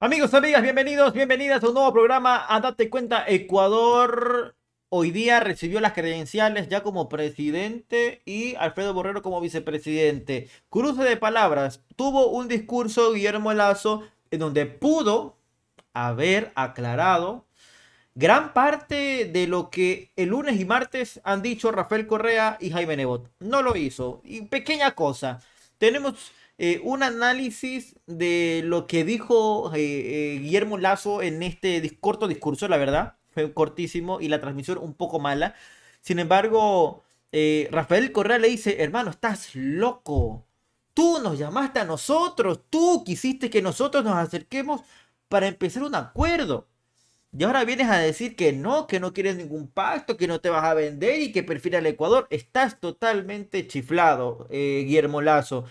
Amigos, amigas, bienvenidos, bienvenidas a un nuevo programa. A date cuenta, Ecuador hoy día recibió las credenciales ya como presidente y Alfredo Borrero como vicepresidente. Cruce de palabras, tuvo un discurso Guillermo Lazo en donde pudo haber aclarado gran parte de lo que el lunes y martes han dicho Rafael Correa y Jaime Nebot. No lo hizo. Y pequeña cosa, tenemos eh, un análisis de lo que dijo eh, eh, Guillermo Lazo en este corto discurso, la verdad, fue cortísimo y la transmisión un poco mala. Sin embargo, Rafael Correa le dice, hermano, estás loco. Tú nos llamaste a nosotros, tú quisiste que nosotros nos acerquemos para empezar un acuerdo. Y ahora vienes a decir que no, que no quieres ningún pacto, que no te vas a vender y que prefieres el Ecuador. Estás totalmente chiflado, Guillermo Lazo.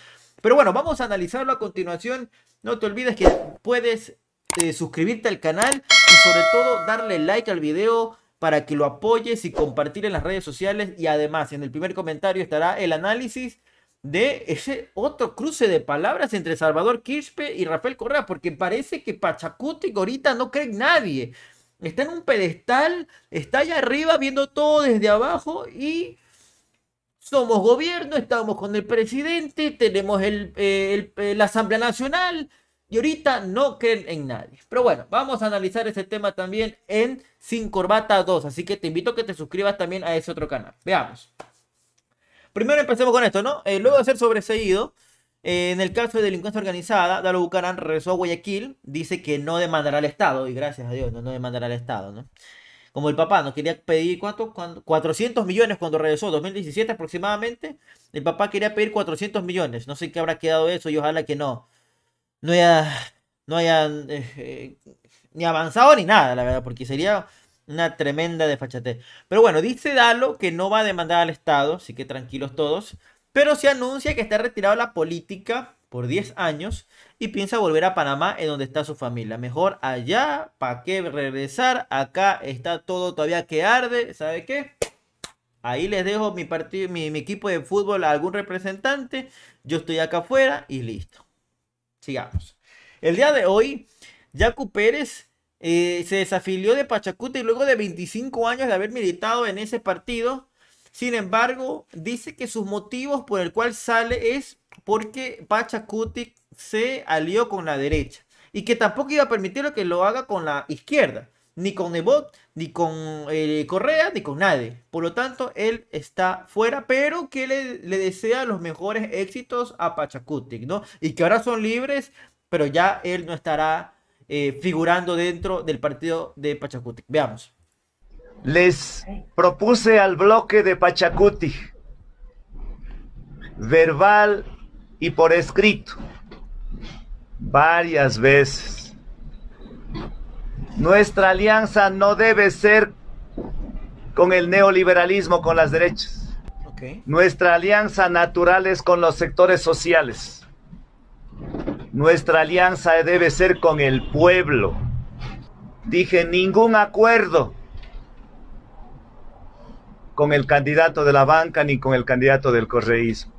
Pero bueno, vamos a analizarlo a continuación. No te olvides que puedes eh, suscribirte al canal y sobre todo darle like al video para que lo apoyes y compartir en las redes sociales. Y además, en el primer comentario estará el análisis de ese otro cruce de palabras entre Salvador Quispe y Rafael Correa, porque parece que Pachacuti ahorita no cree en nadie. Está en un pedestal, está allá arriba viendo todo desde abajo y somos gobierno, estamos con el presidente, tenemos el, eh, la Asamblea Nacional y ahorita no creen en nadie. Pero bueno, vamos a analizar ese tema también en Sin Corbata 2, así que te invito a que te suscribas también a ese otro canal. Veamos. Primero empecemos con esto, ¿no? Eh, luego de ser sobreseído, eh, en el caso de delincuencia organizada, Dalo Bucarán regresó a Guayaquil, dice que no demandará al Estado, y gracias a Dios no, no demandará al Estado, ¿no? Como el papá no quería pedir, ¿cuánto? 400 millones cuando regresó, 2017 aproximadamente. El papá quería pedir 400 millones. No sé qué habrá quedado eso y ojalá que no. No haya, no hayan eh, eh, ni avanzado ni nada, la verdad, porque sería una tremenda desfachatez. Pero bueno, dice Dalo que no va a demandar al Estado, así que tranquilos todos. Pero se anuncia que está retirado la política por 10 años y piensa volver a Panamá en donde está su familia. Mejor allá, ¿para qué regresar? Acá está todo todavía que arde, ¿sabe qué? Ahí les dejo mi, partido, mi, equipo de fútbol a algún representante. Yo estoy acá afuera y listo. Sigamos. El día de hoy, Jacu Pérez eh, se desafilió de Pachacuta y luego de 25 años de haber militado en ese partido, sin embargo, dice que sus motivos por el cual sale es porque Pachacuti se alió con la derecha y que tampoco iba a permitirlo que lo haga con la izquierda, ni con Nebot, ni con eh, Correa, ni con nadie. Por lo tanto, él está fuera, pero que le, desea los mejores éxitos a Pachacuti, ¿no? Y que ahora son libres, pero ya él no estará eh, figurando dentro del partido de Pachacuti. Veamos. Les propuse al bloque de Pachacuti verbal y por escrito varias veces. Nuestra alianza no debe ser con el neoliberalismo, con las derechas. Nuestra alianza natural es con los sectores sociales. Nuestra alianza debe ser con el pueblo. Dije, ningún acuerdo con el candidato de la banca ni con el candidato del correísmo.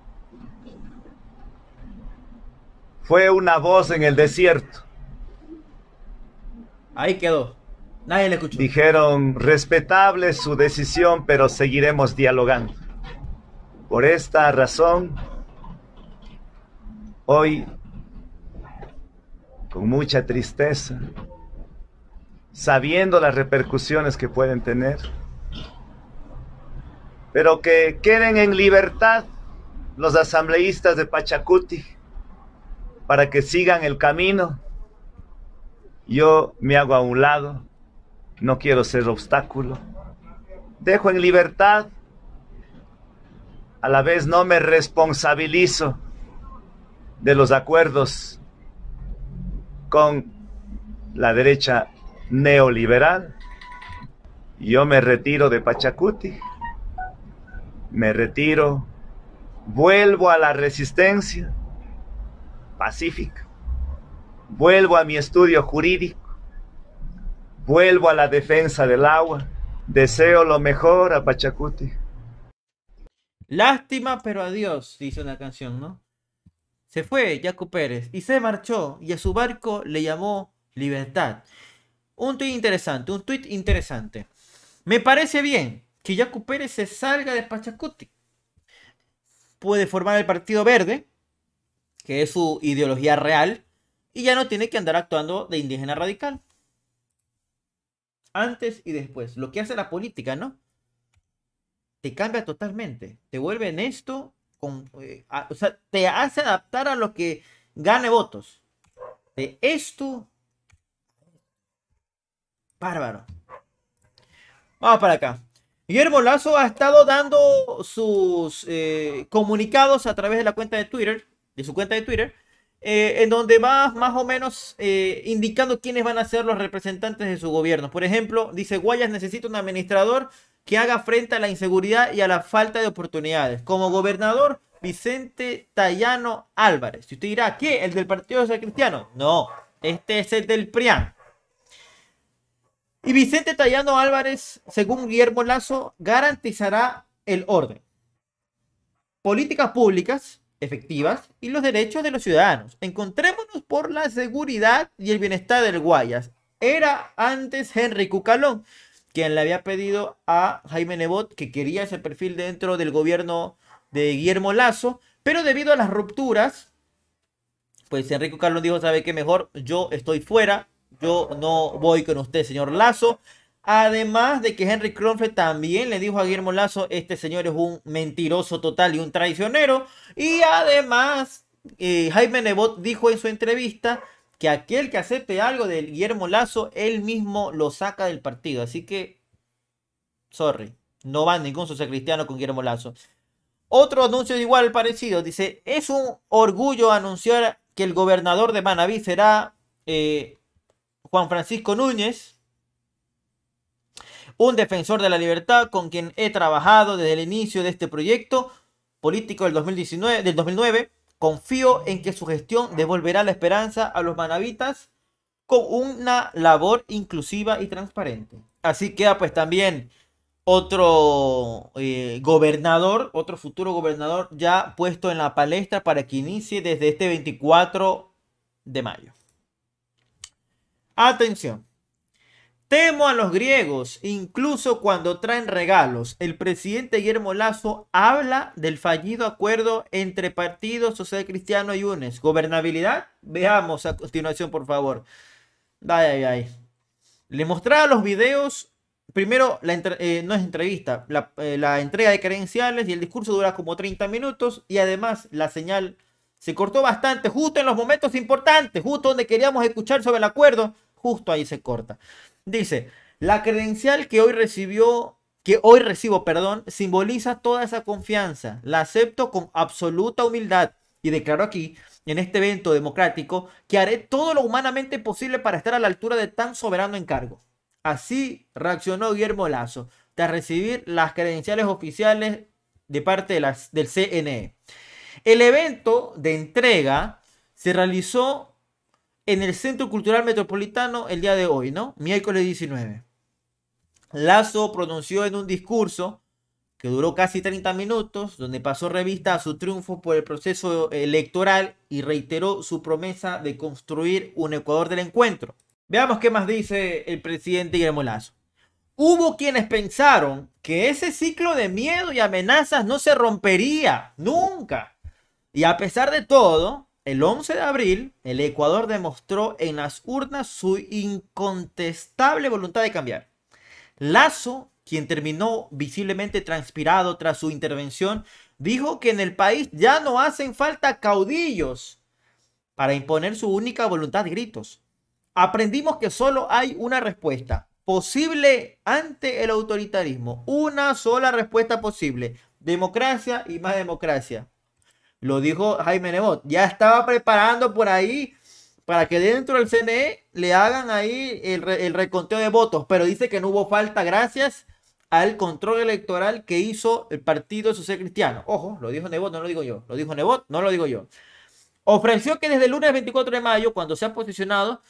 Fue una voz en el desierto. Ahí quedó. Nadie le escuchó. Dijeron, respetable su decisión, pero seguiremos dialogando. Por esta razón, hoy, con mucha tristeza, sabiendo las repercusiones que pueden tener, pero que queden en libertad los asambleístas de Pachacuti, para que sigan el camino. Yo me hago a un lado, no quiero ser obstáculo. Dejo en libertad, a la vez no me responsabilizo de los acuerdos con la derecha neoliberal. Yo me retiro de Pachacuti, me retiro, vuelvo a la resistencia pacífica. Vuelvo a mi estudio jurídico. Vuelvo a la defensa del agua. Deseo lo mejor a Pachacuti. Lástima, pero adiós, dice una canción, ¿no? Se fue Jaco Pérez y se marchó y a su barco le llamó Libertad. Un tuit interesante, un tuit interesante. Me parece bien que Yacu Pérez se salga de Pachacuti. Puede formar el Partido Verde, que es su ideología real, y ya no tiene que andar actuando de indígena radical. Antes y después. Lo que hace la política, ¿no? Te cambia totalmente. Te vuelve en esto. Con, eh, o sea, te hace adaptar a lo que gane votos. De esto. Bárbaro. Vamos para acá. Guillermo Lazo ha estado dando sus eh, comunicados a través de la cuenta de Twitter, de su cuenta de Twitter, eh, en donde va más o menos eh, indicando quiénes van a ser los representantes de su gobierno. Por ejemplo, dice Guayas necesita un administrador que haga frente a la inseguridad y a la falta de oportunidades. Como gobernador, Vicente Tayano Álvarez. Si usted dirá, ¿qué? ¿El del Partido Social Cristiano? No, este es el del PRIAN. Y Vicente Tallano Álvarez, según Guillermo Lazo, garantizará el orden, políticas públicas efectivas y los derechos de los ciudadanos. Encontrémonos por la seguridad y el bienestar del Guayas. Era antes Henry Cucalón, quien le había pedido a Jaime Nebot que quería ese perfil dentro del gobierno de Guillermo Lazo, pero debido a las rupturas, pues Enrique Cucalón dijo, sabe qué mejor, yo estoy fuera, yo no voy con usted, señor Lazo. Además de que Henry Kronfeld también le dijo a Guillermo Lazo, este señor es un mentiroso total y un traicionero. Y además, eh, Jaime Nebot dijo en su entrevista que aquel que acepte algo de Guillermo Lazo, él mismo lo saca del partido. Así que, sorry, no va ningún social cristiano con Guillermo Lazo. Otro anuncio igual parecido, dice, es un orgullo anunciar que el gobernador de Manaví será eh, Juan Francisco Núñez, un defensor de la libertad con quien he trabajado desde el inicio de este proyecto político del, 2019, del 2009. Confío en que su gestión devolverá la esperanza a los manavitas con una labor inclusiva y transparente. Así queda pues también otro eh, gobernador, otro futuro gobernador ya puesto en la palestra para que inicie desde este 24 de mayo. Atención. Temo a los griegos, incluso cuando traen regalos. El presidente Guillermo Lazo habla del fallido acuerdo entre Partido Social Cristiano y UNES. ¿Gobernabilidad? Veamos a continuación, por favor. Ay, ay, ay. Le mostraba los videos. Primero, la eh, no es entrevista, la, eh, la entrega de credenciales y el discurso dura como 30 minutos y además la señal se cortó bastante, justo en los momentos importantes, justo donde queríamos escuchar sobre el acuerdo Justo ahí se corta. Dice, la credencial que hoy recibió, que hoy recibo, perdón, simboliza toda esa confianza. La acepto con absoluta humildad y declaro aquí, en este evento democrático, que haré todo lo humanamente posible para estar a la altura de tan soberano encargo. Así reaccionó Guillermo Lazo tras recibir las credenciales oficiales de parte de las, del CNE. El evento de entrega se realizó en el Centro Cultural Metropolitano el día de hoy, ¿no? Miércoles 19. Lazo pronunció en un discurso que duró casi 30 minutos, donde pasó revista a su triunfo por el proceso electoral y reiteró su promesa de construir un Ecuador del encuentro. Veamos qué más dice el presidente Guillermo Lazo. Hubo quienes pensaron que ese ciclo de miedo y amenazas no se rompería nunca. Y a pesar de todo, el 11 de abril, el Ecuador demostró en las urnas su incontestable voluntad de cambiar. Lazo, quien terminó visiblemente transpirado tras su intervención, dijo que en el país ya no hacen falta caudillos para imponer su única voluntad gritos. Aprendimos que solo hay una respuesta posible ante el autoritarismo. Una sola respuesta posible. Democracia y más democracia. Lo dijo Jaime Nebot. Ya estaba preparando por ahí para que dentro del CNE le hagan ahí el, reconteo de votos, pero dice que no hubo falta gracias al control electoral que hizo el Partido Social Cristiano. Ojo, lo dijo Nebot, no lo digo yo. Lo dijo Nebot, no lo digo yo. Ofreció que desde el lunes 24 de mayo, cuando se ha posicionado,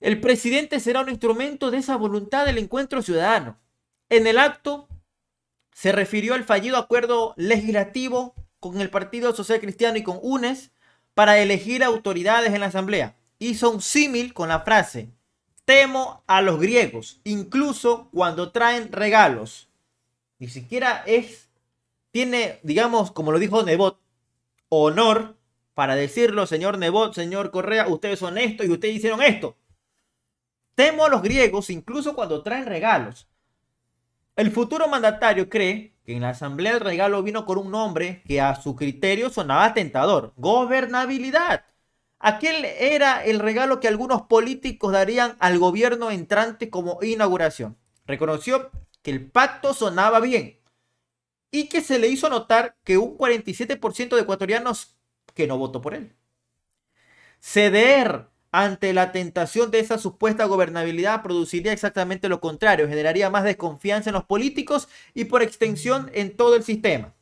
el presidente será un instrumento de esa voluntad del encuentro ciudadano. En el acto se refirió al fallido acuerdo legislativo con el Partido Social Cristiano y con UNES para elegir autoridades en la Asamblea. hizo un símil con la frase, temo a los griegos, incluso cuando traen regalos. Ni siquiera es, tiene, digamos, como lo dijo Nebot, honor para decirlo, señor Nebot, señor Correa, ustedes son esto y ustedes hicieron esto. Temo a los griegos, incluso cuando traen regalos. El futuro mandatario cree que en la asamblea el regalo vino con un nombre que a su criterio sonaba tentador, gobernabilidad. Aquel era el regalo que algunos políticos darían al gobierno entrante como inauguración. Reconoció que el pacto sonaba bien y que se le hizo notar que un 47% de ecuatorianos que no votó por él. Ceder ante la tentación de esa supuesta gobernabilidad produciría exactamente lo contrario, generaría más desconfianza en los políticos y por extensión en todo el sistema.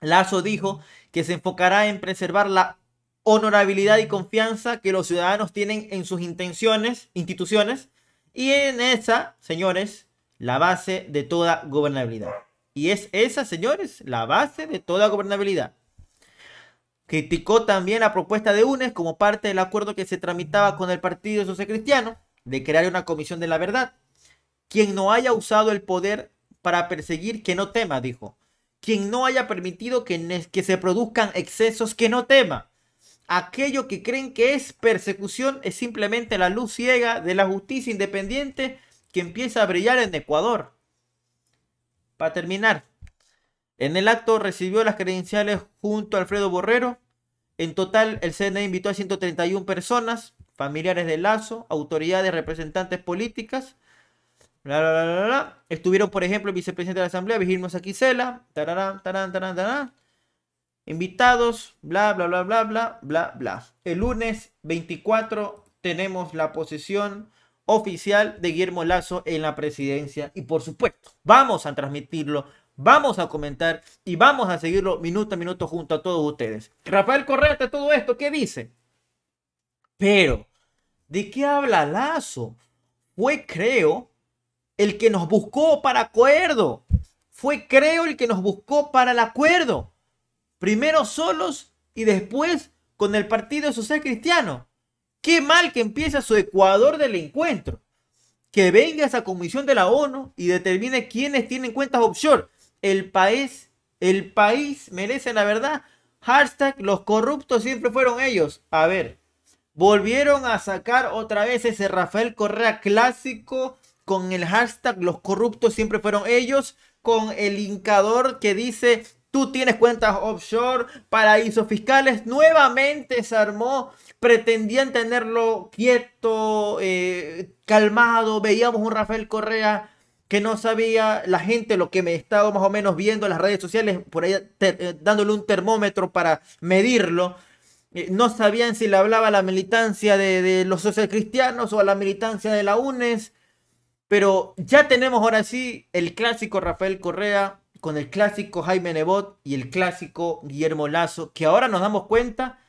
Lazo dijo que se enfocará en preservar la honorabilidad y confianza que los ciudadanos tienen en sus intenciones, instituciones, y en esa, señores, la base de toda gobernabilidad. Y es esa, señores, la base de toda gobernabilidad. Criticó también la propuesta de UNES como parte del acuerdo que se tramitaba con el Partido Social Cristiano de crear una comisión de la verdad. Quien no haya usado el poder para perseguir, que no tema, dijo. Quien no haya permitido que, que se produzcan excesos, que no tema aquello que creen que es persecución es simplemente la luz ciega de la justicia independiente que empieza a brillar en Ecuador. Para terminar, en el acto recibió las credenciales junto a Alfredo Borrero. En total, el CNE invitó a 131 personas, familiares de Lazo, autoridades, representantes políticas. Estuvieron, por ejemplo, el vicepresidente de la Asamblea, Vigilmo Saquicela, tararán, Invitados, bla, bla, bla, bla, bla, bla, bla. El lunes 24 tenemos la posesión oficial de Guillermo Lazo en la presidencia y por supuesto vamos a transmitirlo, vamos a comentar y vamos a seguirlo minuto a minuto junto a todos ustedes. Rafael Correa todo esto, ¿qué dice? Pero, ¿de qué habla Lazo? Fue, creo, el que nos buscó para acuerdo. Fue, creo, el que nos buscó para el acuerdo. Primero solos y después con el Partido Social Cristiano. Qué mal que empieza su Ecuador del encuentro. Que venga esa comisión de la ONU y determine quiénes tienen cuentas offshore. El país, el país merece la verdad. Hashtag los corruptos siempre fueron ellos. A ver, volvieron a sacar otra vez ese Rafael Correa clásico con el hashtag los corruptos siempre fueron ellos. Con el hincador que dice tú tienes cuentas offshore, paraísos fiscales, nuevamente se armó, pretendían tenerlo quieto, eh, calmado, veíamos un Rafael Correa que no sabía la gente lo que me estaba más o menos viendo en las redes sociales, por ahí eh, dándole un termómetro para medirlo. Eh, no sabían si le hablaba a la militancia de, de los socialcristianos o a la militancia de la UNES. Pero ya tenemos ahora sí el clásico Rafael Correa con el clásico Jaime Nebot y el clásico Guillermo Lazo, que ahora nos damos cuenta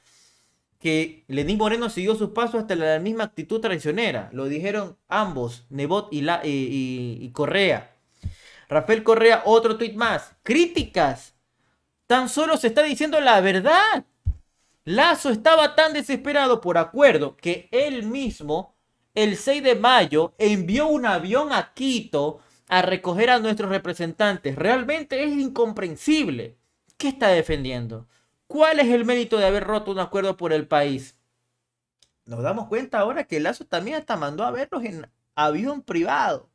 que Lenín Moreno siguió sus pasos hasta la misma actitud traicionera. Lo dijeron ambos, Nebot y, la, y, Correa. Rafael Correa, otro tuit más. Críticas. Tan solo se está diciendo la verdad. Lazo estaba tan desesperado por acuerdo que él mismo, el 6 de mayo, envió un avión a Quito a recoger a nuestros representantes. Realmente es incomprensible. ¿Qué está defendiendo? ¿Cuál es el mérito de haber roto un acuerdo por el país? Nos damos cuenta ahora que Lazo también hasta mandó a verlos en avión privado.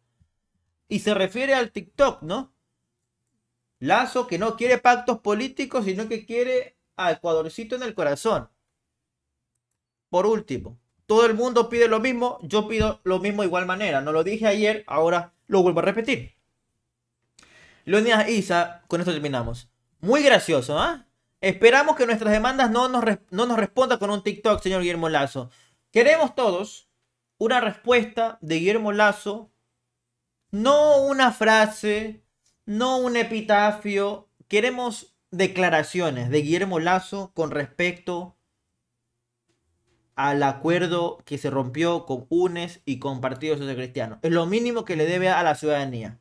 Y se refiere al TikTok, ¿no? Lazo que no quiere pactos políticos, sino que quiere a Ecuadorcito en el corazón. Por último, todo el mundo pide lo mismo, yo pido lo mismo de igual manera. No lo dije ayer, ahora lo vuelvo a repetir. Leonidas Isa, con esto terminamos. Muy gracioso, ¿ah? Esperamos que nuestras demandas no nos, no nos responda con un TikTok, señor Guillermo Lazo. Queremos todos una respuesta de Guillermo Lazo, no una frase, no un epitafio. Queremos declaraciones de Guillermo Lazo con respecto al acuerdo que se rompió con UNES y con Partido Social Cristiano. Es lo mínimo que le debe a la ciudadanía.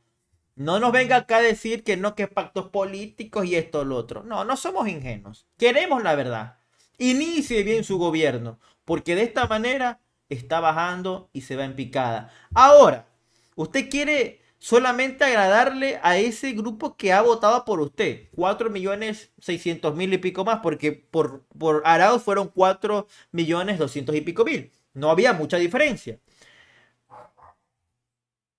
No nos venga acá a decir que no, que pactos políticos y esto lo otro. No, no somos ingenuos. Queremos la verdad. inicie bien su gobierno, porque de esta manera está bajando y se va en picada. Ahora, usted quiere solamente agradarle a ese grupo que ha votado por usted. 4 millones 600 mil y pico más, porque por, por fueron 4 millones 200 y pico mil. No había mucha diferencia.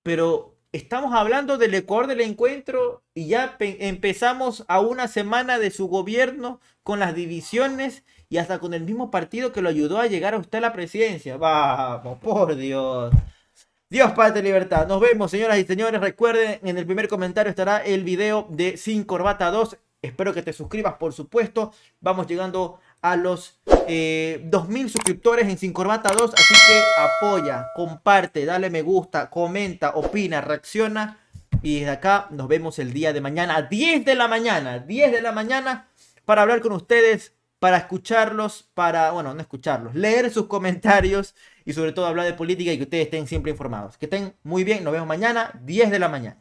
Pero estamos hablando del Ecuador del encuentro y ya empezamos a una semana de su gobierno con las divisiones y hasta con el mismo partido que lo ayudó a llegar a usted a la presidencia. Vamos, por Dios. Dios, Padre, Libertad. Nos vemos, señoras y señores. Recuerden, en el primer comentario estará el video de Sin Corbata 2. Espero que te suscribas, por supuesto. Vamos llegando a los eh, 2.000 suscriptores en Sin Corbata 2. Así que apoya, comparte, dale me gusta, comenta, opina, reacciona. Y desde acá nos vemos el día de mañana a 10 de la mañana. 10 de la mañana para hablar con ustedes, para escucharlos, para, bueno, no escucharlos, leer sus comentarios y sobre todo hablar de política y que ustedes estén siempre informados. Que estén muy bien, nos vemos mañana, 10 de la mañana.